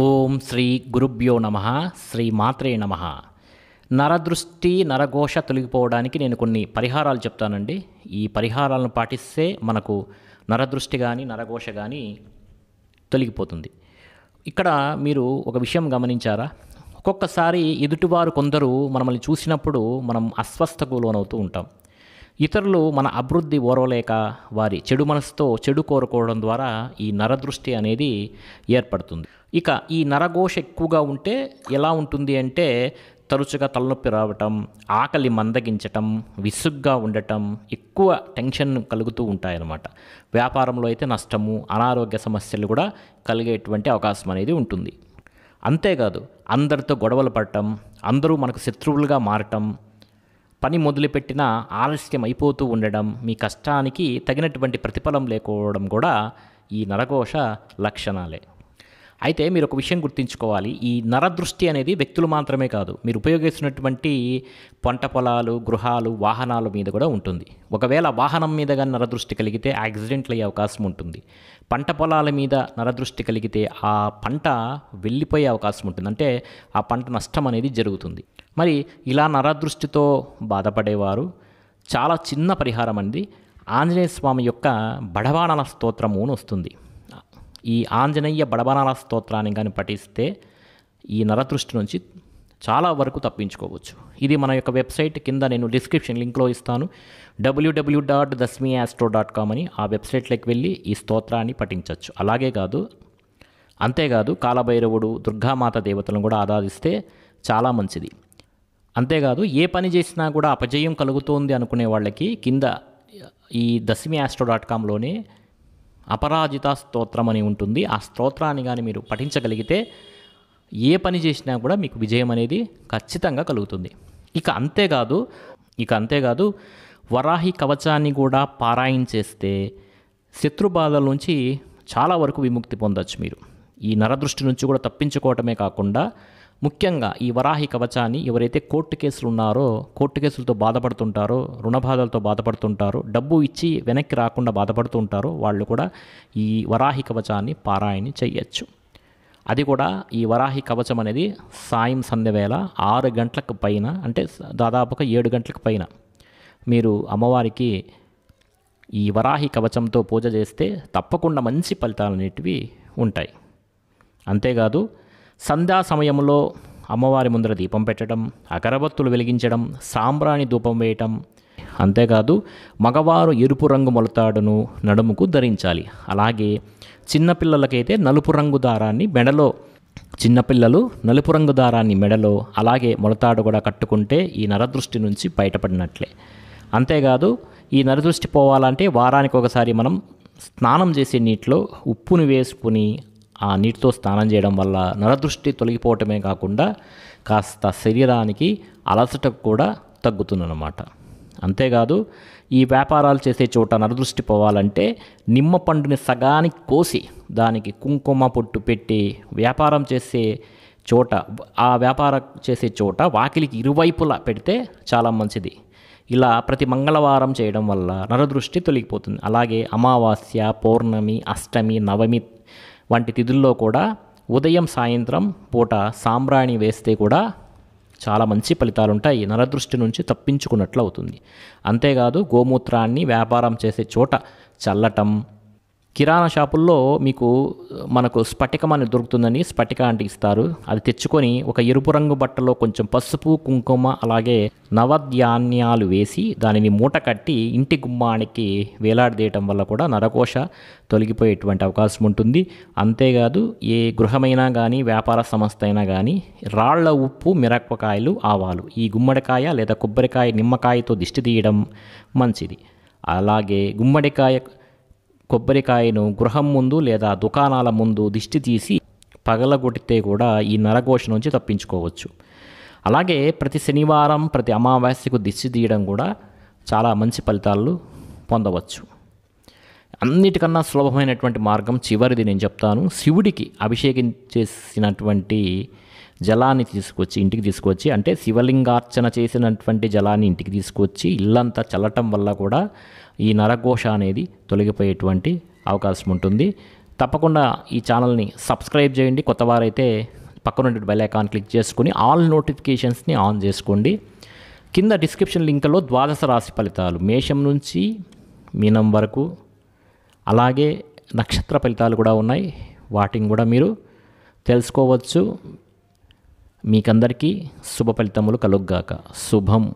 ఓం శ్రీ గురుభ్యో నమ శ్రీ మాత్రే నమ. నరదృష్టి నరఘోష తొలగిపోవడానికి నేను కొన్ని పరిహారాలు చెప్తానండి. ఈ పరిహారాలను పాటిస్తే మనకు నరదృష్టి కానీ నరఘోష కానీ తొలగిపోతుంది. ఇక్కడ మీరు ఒక విషయం గమనించారా? ఒక్కొక్కసారి ఎదుటివారు కొందరు మనల్ని చూసినప్పుడు మనం అస్వస్థకు లోనవుతూ ఉంటాం. ఇతరులు మన అభివృద్ధి ఓరవలేక వారి చెడు మనసుతో చెడు కోరుకోవడం ద్వారా ఈ నరదృష్టి అనేది ఏర్పడుతుంది. ఇక ఈ నరఘోష ఎక్కువగా ఉంటే ఎలా ఉంటుంది అంటే తరచుగా తలనొప్పి రావటం ఆకలి మందగించటం విసుగ్గా ఉండటం ఎక్కువ టెన్షన్ కలుగుతూ ఉంటాయన్నమాట. వ్యాపారంలో అయితే నష్టము అనారోగ్య సమస్యలు కూడా కలిగేటువంటి అవకాశం అనేది ఉంటుంది. అంతేకాదు అందరితో గొడవలు పడటం అందరూ మనకు శత్రువులుగా మారటం పని మొదలుపెట్టిన ఆలస్యం అయిపోతూ ఉండడం మీ కష్టానికి తగినటువంటి ప్రతిఫలం లేకపోవడం కూడా ఈ నరఘోష లక్షణాలే. అయితే మీరు ఒక విషయం గుర్తుంచుకోవాలి. ఈ నరదృష్టి అనేది వ్యక్తులు మాత్రమే కాదు. మీరు ఉపయోగిస్తున్నటువంటి పంట పొలాలు గృహాలు వాహనాల మీద కూడా ఉంటుంది. ఒకవేళ వాహనం మీద కానీ నరదృష్టి కలిగితే యాక్సిడెంట్లు అయ్యే అవకాశం ఉంటుంది. పంట పొలాల మీద నరదృష్టి కలిగితే ఆ పంట వెళ్ళిపోయే అవకాశం ఉంటుంది. అంటే ఆ పంట నష్టం అనేది జరుగుతుంది. మరి ఇలా నరదృష్టితో బాధపడేవారు చాలా చిన్న పరిహారం అండి. ఆంజనేయ స్వామి యొక్క బడవాణల స్తోత్రము అని వస్తుంది. ఈ ఆంజనేయ బడబనాల స్తోత్రాన్ని కానీ పఠిస్తే ఈ నరదృష్టి నుంచి చాలా వరకు తప్పించుకోవచ్చు. ఇది మన యొక్క వెబ్సైట్ కింద నేను డిస్క్రిప్షన్ లింక్లో ఇస్తాను. డబ్ల్యూడబ్ల్యూ డాట్ దస్మీ ఆస్ట్రో డాట్ కామ్ అని ఆ వెబ్సైట్లోకి వెళ్ళి ఈ స్తోత్రాన్ని పఠించవచ్చు అలాగే కాదు అంతేకాదు కాలభైరవుడు దుర్గామాత దేవతలను కూడా ఆరాధిస్తే చాలా మంచిది. అంతేకాదు ఏ పని చేసినా కూడా అపజయం కలుగుతోంది అనుకునే వాళ్ళకి కింద ఈ దశమి ఆస్ట్రో డాట్ కామ్లోనే అపరాజిత స్తోత్రం అని ఉంటుంది. ఆ స్తోత్రాన్ని కానీ మీరు పఠించగలిగితే ఏ పని చేసినా కూడా మీకు విజయం అనేది ఖచ్చితంగా కలుగుతుంది. ఇక అంతేకాదు ఇక అంతేకాదు వరాహి కవచాన్ని కూడా పారాయణ చేస్తే శత్రుబాధల నుంచి చాలా వరకు విముక్తి పొందొచ్చు మీరు. ఈ నరదృష్టి నుంచి కూడా తప్పించుకోవటమే కాకుండా ముఖ్యంగా ఈ వరాహి కవచాన్ని ఎవరైతే కోర్టు కేసులు ఉన్నారో కోర్టు కేసులతో బాధపడుతుంటారో రుణబాధలతో బాధపడుతుంటారో డబ్బు ఇచ్చి వెనక్కి రాకుండా బాధపడుతుంటారో వాళ్ళు కూడా ఈ వరాహి కవచాన్ని పారాయణ చేయొచ్చు. అది కూడా ఈ వరాహి కవచం అనేది సాయం సంధ్య వేళ ఆరు గంటలకు పైన అంటే దాదాపుగా ఏడు గంటలకు పైన మీరు అమ్మవారికి ఈ వరాహి కవచంతో పూజ చేస్తే తప్పకుండా మంచి ఫలితాలు అనేటివి ఉంటాయి. అంతేకాదు సంధ్యా సమయంలో అమ్మవారి ముందర దీపం పెట్టడం అగరబత్తులు వెలిగించడం సాంబ్రాణి ధూపం వేయటం. అంతేకాదు మగవారు ఎరుపు రంగు మొలతాడును నడుముకు ధరించాలి. అలాగే చిన్నపిల్లలకైతే నలుపు రంగు దారాన్ని మెడలో చిన్నపిల్లలు నలుపు రంగు దారాన్ని మెడలో అలాగే మొలతాడు కూడా కట్టుకుంటే ఈ నరదృష్టి నుంచి బయటపడినట్లే. అంతేకాదు ఈ నరదృష్టి పోవాలంటే వారానికి ఒకసారి మనం స్నానం చేసే నీటిలో ఉప్పుని వేసుకుని ఆ నీటితో స్నానం చేయడం వల్ల నరదృష్టి తొలగిపోవటమే కాకుండా కాస్త శరీరానికి అలసట కూడా తగ్గుతుందన్నమాట. అంతేకాదు ఈ వ్యాపారాలు చేసే చోట నరదృష్టి పోవాలంటే నిమ్మ పండుని సగానికి కోసి దానికి కుంకుమ పొట్టు పెట్టి వ్యాపారం చేసే చోట ఆ వ్యాపారం చేసే చోట వాకిలికి ఇరువైపులా పెడితే చాలా మంచిది. ఇలా ప్రతి మంగళవారం చేయడం వల్ల నరదృష్టి తొలగిపోతుంది. అలాగే అమావాస్య పౌర్ణమి అష్టమి నవమి వంటి తిథుల్లో కూడా ఉదయం సాయంత్రం పూట సాంబ్రాణి వేస్తే కూడా చాలా మంచి ఫలితాలు ఉంటాయి. నరదృష్టి నుంచి తప్పించుకున్నట్లు అవుతుంది. అంతేకాదు గోమూత్రాన్ని వ్యాపారం చేసే చోట చల్లటం కిరాణా షాపుల్లో మీకు మనకు స్ఫటికం అని దొరుకుతుందని స్ఫటిక అంటే ఇస్తారు. అది తెచ్చుకొని ఒక ఎరుపు రంగు బట్టలో కొంచెం పసుపు కుంకుమ అలాగే నవధాన్యాలు వేసి దానిని మూట కట్టి ఇంటి గుమ్మానికి వేలాడదీయటం వల్ల కూడా నరకోశ తొలగిపోయేటువంటి అవకాశం ఉంటుంది. అంతేకాదు ఏ గృహమైనా కానీ వ్యాపార సంస్థ అయినా కానీ రాళ్ళ ఉప్పు మిరపకాయలు ఆవాలు ఈ గుమ్మడికాయ లేదా కొబ్బరికాయ నిమ్మకాయతో దిష్టి తీయడం మంచిది. అలాగే గుమ్మడికాయ కొబ్బరికాయను గృహం ముందు లేదా దుకాణాల ముందు దిష్టి తీసి పగలగొట్టితే కూడా ఈ నరఘోష నుంచి తప్పించుకోవచ్చు. అలాగే ప్రతి శనివారం ప్రతి అమావాస్యకు దిష్టి తీయడం కూడా చాలా మంచి ఫలితాలు పొందవచ్చు. అన్నిటికన్నా సులభమైనటువంటి మార్గం చివరిది నేను చెప్తాను. శివుడికి అభిషేకం చేసినటువంటి జలాన్ని తీసుకొచ్చి ఇంటికి తీసుకొచ్చి అంటే శివలింగార్చన చేసినటువంటి జలాన్ని ఇంటికి తీసుకొచ్చి ఇల్లంతా చల్లటం వల్ల కూడా ఈ నరఘోష అనేది తొలగిపోయేటువంటి అవకాశం ఉంటుంది. తప్పకుండా ఈ ఛానల్ని సబ్స్క్రైబ్ చేయండి. కొత్త వారైతే పక్కన బెల్ ఐకాన్ క్లిక్ చేసుకుని ఆల్ నోటిఫికేషన్స్ని ఆన్ చేసుకోండి. కింద డిస్క్రిప్షన్ లింక్లో ద్వాదశ రాశి ఫలితాలు మేషం నుంచి మీనం వరకు అలాగే నక్షత్ర ఫలితాలు కూడా ఉన్నాయి. వాటిని కూడా మీరు తెలుసుకోవచ్చు. మీకందరికీ శుభ ఫలితములు కలుగ్గాక. శుభం.